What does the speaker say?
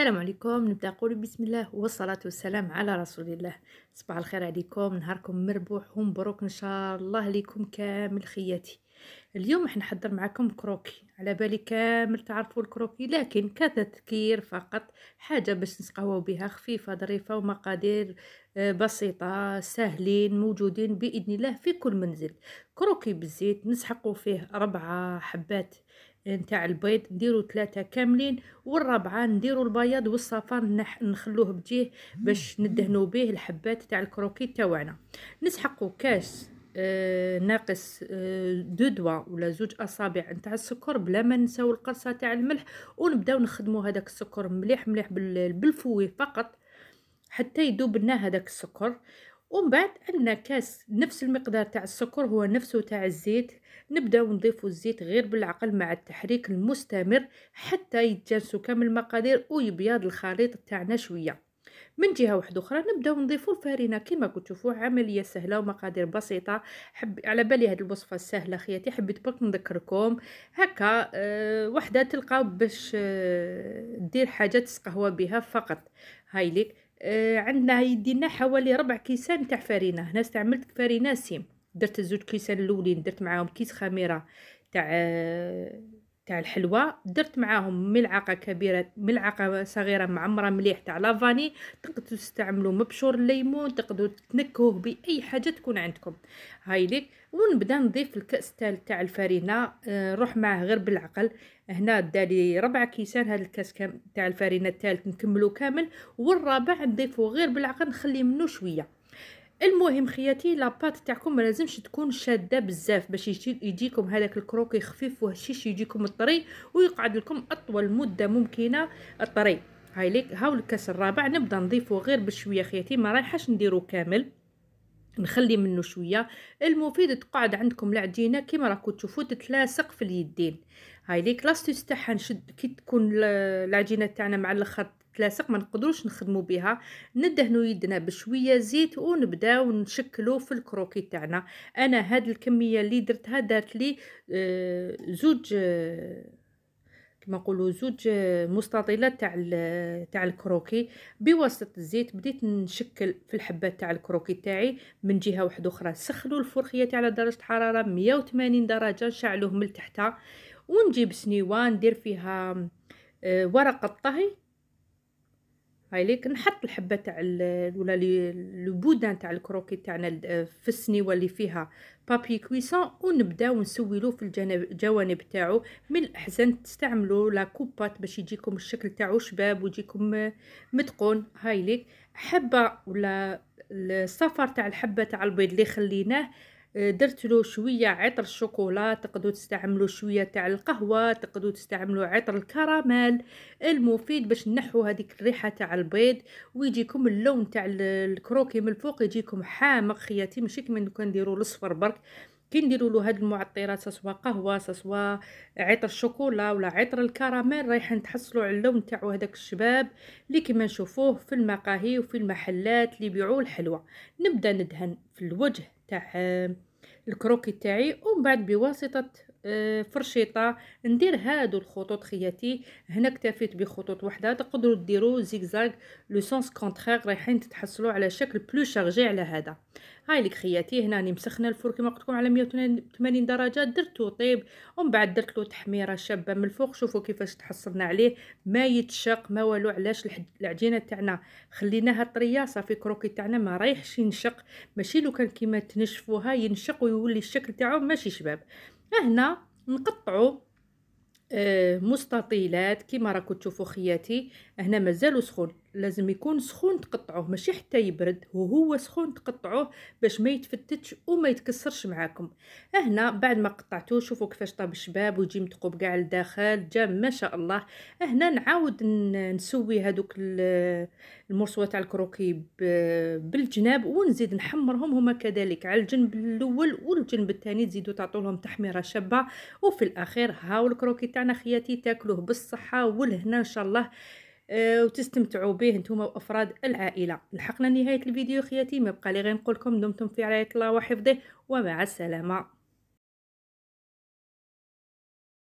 السلام عليكم. نبدأ نقول بسم الله والصلاة والسلام على رسول الله. صباح الخير عليكم. نهاركم مربوح ومبروك إن شاء الله ليكم كامل خياتي اليوم راح نحضر معكم croquet. على بالي كامل تعرفوا ال croquet لكن كتذكير فقط. حاجة باش نتقهوا بها خفيفة ظريفة ومقادير آه، بسيطة سهلين موجودين بإذن الله في كل منزل. croquet بالزيت نستحقوا فيه ربعة حبات. نتاع البيض نديرو ثلاثة كاملين والرابعة نديرو البياض والصفار نخلوه بجيهة باش ندهنو به الحبات تاع ال croquet تاوعنا. نستحقو كاس آه ناقص آه دو دوا ولا زوج أصابع نتاع السكر بلا ما نساو القرصة تاع الملح ونبداو نخدمو هذاك السكر مليح مليح بال fouet فقط حتى يذوب لنا هذاك السكر. ومن بعد عندنا كاس نفس المقدار تاع السكر هو نفسه تاع الزيت نبداو نضيفو الزيت غير بالعقل مع التحريك المستمر حتى يتجانسوا كامل المقادير ويبيض الخليط تاعنا شوية. من جهة واحدة أخرى نبداو نضيفو الفارينة. كما كنتو تشوفوا عملية سهلة ومقادير بسيطة. حب على بالي هذه الوصفة سهله خياتي حبيت برك نذكركم. هكا أه وحدة تلقاو باش أه دير حاجة تسقهوا بها فقط. هاي ليك. عندنا يدينا حوالي ربع كيسان تاع فرينه هنا استعملت فرينه سيم. درت الزوج كيسان الأولين درت معاهم كيس خميرة تاع تاع الحلوى درت معاهم ملعقة كبيرة ملعقة صغيرة معمرة مليح تاع لافاني تقدروا تستعملوا مبشور الليمون تقدروا تنكهوه بأي حاجة تكون عندكم. هاي ليك. ونبدا نضيف الكأس تاع الفرينة آه نروح معاه غير بالعقل. هنا دالي ربع كيسان هذا الكأس تاع الفرينة الثالث نكملو كامل. والرابع نضيفو غير بالعقل نخلي منه شوية. المهم خياتي la pâte تاعكم ما لازمش تكون شادة بزاف باش يجيكم هذاك الكروكي خفيف وهشيش يجيكم الطري ويقعد لكم أطول مدة ممكنة الطري. هاي ليك هاو الكاس الرابع نبدأ نضيفه غير بشوية خياتي ما رايحاش نديرو كامل. نخلي منه شوية. المفيد تقعد عندكم العجينه كما راكم تشوفوا تتلاصق في اليدين. هاي ليك l'astuce تاعها نشد كي تكون العجينة تاعنا مع الأخر تلاصق ما نقدروش نخدموا بها ندهنوا يدنا بشوية زيت ونبداو نشكلوا في الكروكي تاعنا. أنا هاد الكمية اللي درتها دارت لي آه زوج آه كما نقولوا زوج مستطيلات تاع تاع الكروكي. بواسطة الزيت بديت نشكل في الحبات تاع الكروكي تاعي من جهة واحدة أخرى. سخنوا الفرخية على درجة حرارة 180 درجة نشعلوه من تحت ونجيب سنيوه ندير فيها آه ورق الطهي هاي ليك نحط الحبة تاع ولا لو بودان تاع الكروكي تاعنا في السنيوة اللي فيها بابي كويسون ونبداو نسويلو في الجوانب تاعو. من الأحسن تستعملوا لا كوبات باش يجيكم الشكل تاعو شباب ويجيكم متقون. هاي ليك. حبة ولا الصفر تاع الحبة تاع البيض اللي خليناه درت له شوية عطر الشوكولا تقدروا تستعملوا شوية تاع القهوة تقدروا تستعملوا عطر الكراميل. المفيد باش نحو هذيك الريحة تاع البيض ويجيكم اللون تاع الكروكي من الفوق يجيكم حامق خياتي. ماشي كيما لو كنديروا الاصفر برك. كي نديروا له هاد المعطرات سواء قهوة سواء عطر الشوكولا ولا عطر الكراميل رايحين تحصلوا على اللون تاعو هذاك الشباب اللي كما نشوفوه في المقاهي وفي المحلات اللي يبيعوا الحلوى. نبدأ ندهن في الوجه تاع الكروكي تاعي ومن بعد بواسطة فرشيطه ندير هادو الخطوط خياتي. هنا اكتفيت بخطوط وحدة. تقدروا ديروا zigzag le sens contraire رايحين تتحصلوا على شكل plus chargé على هذا. هاي لك خياتي. هنا راني مسخنه ال four كما قلت لكم على 180 درجة. درتو طيب ومن بعد درت له تحميرة شابة من الفوق. شوفوا كيفاش تحصلنا عليه. ما يتشق ما والو علاش العجينة تاعنا؟ خليناها طرية. صافي كروكي تاعنا ما رايحش ينشق. ماشي لو كان كيما تنشفوها ينشق ويولي الشكل تاعو ماشي شباب. هنا نقطعوا آه، مستطيلات كيما راكم تشوفوا خياتي هنا مازالو سخون. لازم يكون سخون تقطعوه ماشي حتى يبرد وهو سخون تقطعوه باش ما يتفتتش وما يتكسرش معاكم. هنا بعد ما قطعتوه شوفوا كيفاش طاب الشباب ويجي متقوب كاع لداخل جا ما شاء الله. هنا نعاود نسوي هذوك المرصوة تاع الكروكي بالجناب ونزيد نحمرهم هما كذلك على الجنب الأول والجنب الثاني تزيدوا تعطوا لهم تحميرة شابة. وفي الأخير هاو الكروكي تاعنا خياتي تاكلوه بالصحة والهنا إن شاء الله وتستمتعوا به أنتم وأفراد العائلة. لحقنا نهاية الفيديو خياتي ما بقى لي غير نقول لكم دمتم في رعاية الله وحفظه ومع السلامة.